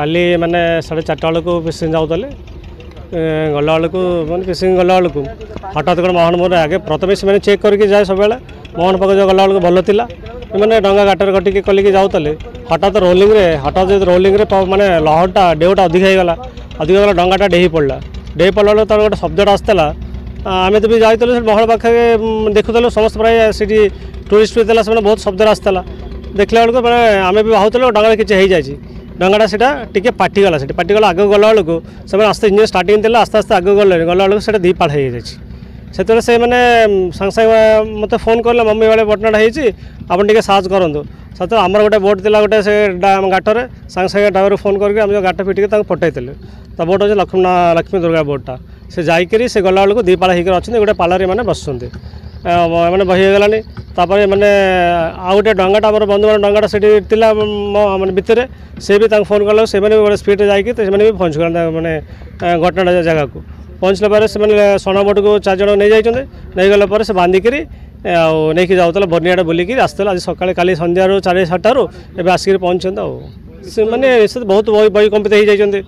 कल मैंने साढ़े चारटा बेल पिशिंग जाऊ गला मैं पिशिंग गला हटात कर मोहन मोहन आगे प्रथम से मैंने चेक करके जाए सब मोहन पाक गला भल था मैंने डंगा गाटर कटिके कलिकी जाऊे हटात रोलींग हटात रोलींग मैंने लहरटा डेवटा अधिक हो गला अधिक हो गला डाटा डेही पड़ा डे पड़ा बेल तर गोटे शब्द आसाला आम तो भी जाइल महल पाखे देखुल समस्त प्राय सी टूरीस्ट भी थे बहुत शब्द आसाला देखला बेलू मैंने आम भी बाहूल डांगा किसी हो जाएगी ଡଙ୍ଗାଟା ସେଇଟା ଟିକେ ପାଟିଗଲା ସେଠି ପାଟିଗଲା ଆଗକୁ ଗଲାବେଳକୁ ସେମାନେ ଆସ୍ତେ ଇଞ୍ଜିନ୍ ଷ୍ଟାର୍ଟିଂ ଥିଲା ଆସ୍ତେ ଆସ୍ତେ ଆଗକୁ ଗଲେଣି ଗଲାବେଳକୁ ସେଇଟା ଦୁଇ ହେଇଯାଇଛି ସେତେବେଳେ ସେମାନେ ସାଙ୍ଗେ ସାଙ୍ଗେ ମୋତେ ଫୋନ୍ କଲେ ମମ୍ମି ବେଳେ ଘଟଣାଟା ହେଇଛି ଆପଣ ଟିକେ ସାହାଯ୍ୟ କରନ୍ତୁ ସେତେବେଳେ ଆମର ଗୋଟେ ବୋଟ୍ ଥିଲା ଗୋଟେ ସେ ଗାଟରେ ସାଙ୍ଗେ ସାଙ୍ଗେ ଡ୍ରାଇଭରକୁ ଫୋନ୍ କରିକି ଆମେ ଯେଉଁ ଗାଟ ଫିଟିକି ତାଙ୍କୁ ପଠାଇଥିଲୁ ତା ବୋଟ୍ ହେଉଛି ଲକ୍ଷ୍ମୀ ଲକ୍ଷ୍ମୀ ଦୁର୍ଗା ବୋଟ୍ଟା ସେ ଯାଇକରି ସେ ଗଲାବେଳକୁ ଦୁଇ ପାଳ ହେଇକରି ଅଛନ୍ତି ଗୋଟେ ପାଳରେ ମାନେ ବସୁଛନ୍ତି ମାନେ ବହି ହେଇଗଲାଣି ତାପରେ ମାନେ ଆଉ ଗୋଟେ ଡଙ୍ଗାଟା ଆମର ବନ୍ଧୁମାନେ ଡଙ୍ଗାଟା ସେଠି ଥିଲା ମାନେ ଭିତରେ ସେ ବି ତାଙ୍କୁ ଫୋନ୍ କଲେ ସେମାନେ ବି ଗୋଟେ ସ୍ପିଡ଼୍ରେ ଯାଇକି ସେମାନେ ବି ପହଞ୍ଚିଗଲା ମାନେ ଘଟଣାଟା ଜାଗାକୁ ପହଞ୍ଚିଲା ପରେ ସେମାନେ ସଣମଠକୁ ଚାରିଜଣ ନେଇଯାଇଛନ୍ତି ନେଇଗଲା ପରେ ସେ ବାନ୍ଧିକିରି ଆଉ ନେଇକି ଯାଉଥିଲା ବନ୍ୟାଡ଼େ ବୁଲିକି ଆସୁଥିଲା ଆଜି ସକାଳେ କାଲି ସନ୍ଧ୍ୟାରୁ ଚାରି ସାତଟାରୁ ଏବେ ଆସିକିରି ପହଞ୍ଚିଛନ୍ତି ଆଉ ସେମାନେ ସେ ବହୁତ ବହି ବୈକମ୍ପିତ ହେଇଯାଇଛନ୍ତି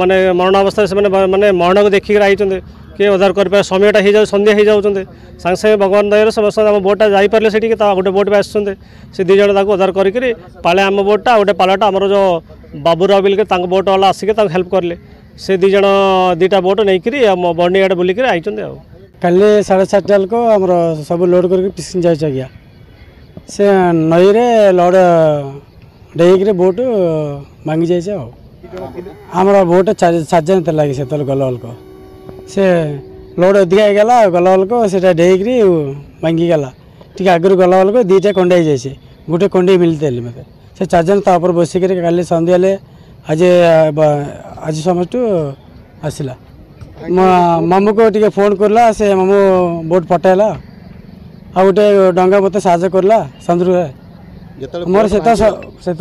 ମାନେ ମରଣ ଅବସ୍ଥାରେ ସେମାନେ ମାନେ ମରଣକୁ ଦେଖିକିରି ଆଇଛନ୍ତି କିଏ ଉଦ୍ଧାର କରିପାରେ ସମୟଟା ହେଇଯାଉ ସନ୍ଧ୍ୟା ହେଇଯାଉଛନ୍ତି ସାଙ୍ଗେ ସାଙ୍ଗେ ଭଗବାନ ଦୟାରୁ ସମସ୍ତେ ଆମ ବୋଟ୍ଟା ଯାଇପାରିଲେ ସେଠିକି ତା ଗୋଟେ ବୋଟ୍ ବି ଆସୁଛନ୍ତି ସେ ଦୁଇ ଜଣ ତାକୁ ଉଦ୍ଧାର କରିକିରି ପାଳେ ଆମ ବୋଟ୍ଟା ଆଉ ଗୋଟେ ପାଳଟା ଆମର ଯେଉଁ ବାବୁ ରାଉବିଲକେ ତାଙ୍କ ବୋଟ୍ ବାଲା ଆସିକି ତାଙ୍କୁ ହେଲ୍ପ କଲେ ସେ ଦୁଇ ଜଣ ଦୁଇଟା ବୋଟ୍ ନେଇକିରି ଆମ ବଣ୍ଡି ଆଡ଼େ ବୁଲିକିରି ଆଇଛନ୍ତି ଆଉ କାଲି ସାଢ଼େ ଚାରିଟା ବେଳକୁ ଆମର ସବୁ ଲୋଡ଼୍ କରିକି ପିସିଂ ଯାଇଛି ଆଜ୍ଞା ସେ ନଈରେ ଲୋଡ଼୍ ଡେଇକିରି ବୋଟ୍ ଭାଙ୍ଗି ଯାଇଛି ଆଉ ଆମର ବୋଟ୍ ଚାରି ଚାରି ଜଣ ଥିଲା ଆଜ୍ଞା ସେତେବେଳେ ଗଲା ବେଳକୁ से लोड अधिका गला गला बेलू से भांगी गला टी आगे गला बेलू दीटा कंडे जाए गोटे कंडे मिलते मतलब से चार जन तापर बस कर सन्दे आज आज समस्त आसला मामू को टे फोन करला से मामू बोट पटेला आ गए डंगा मत साला सन्दुर मोर से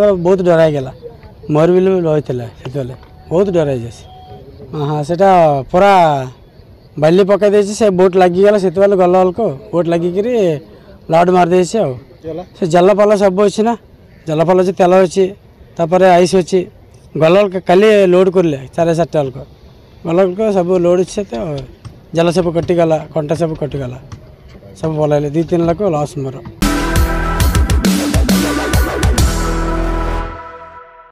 बहुत डराई गला मोर भी रही बहुत डर है हाँ सेटा पूरा ବାଲି ପକାଇ ଦେଇଛି ସେ ବୋଟ୍ ଲାଗିଗଲା ସେତେବେଳେ ଗଲା ବେଳକୁ ବୋଟ୍ ଲାଗିକିରି ଲଡ୍ ମାରିଦେଇଛି ଆଉ ସେ ଜାଲ ଜାଲଫାଲ ସବୁ ଅଛି ନା ଜାଲଫାଲ ଅଛି ତେଲ ଅଛି ତାପରେ ଆଇସ୍ ଅଛି ଗଲା ବେଳକୁ କାଲି ଲୋଡ଼୍ କରିଲେ ସାଢ଼େ ଚାରିଟା ବେଳକୁ ଗଲା ବେଳକୁ ସବୁ ଲୋଡ଼୍ ଅଛି ସେତେ ଜାଲ ସବୁ କଟିଗଲା କଣ୍ଟା ସବୁ କଟିଗଲା ସବୁ ଭଲ ହେଲେ ଦୁଇ ତିନି ଲାଖ ଲସ୍ ମୋର